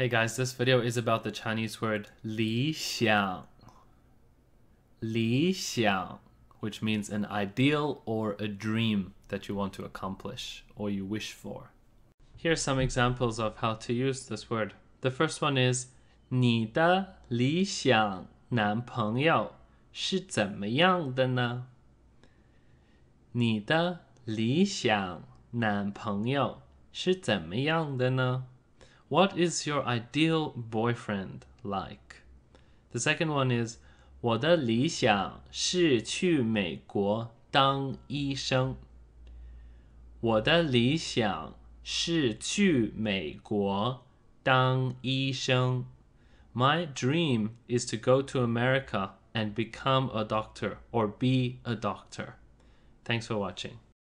Hey guys, this video is about the Chinese word 理想.理想, which means an ideal or a dream that you want to accomplish or you wish for. Here are some examples of how to use this word. The first one is 你的理想男朋友是怎么样的呢？你的理想男朋友是怎么样的呢 ？what is your ideal boyfriend like? The second one is 我的理想是去美国当医生。我的理想是去美国当医生。My dream is to go to America and become a doctor or be a doctor. Thanks for watching.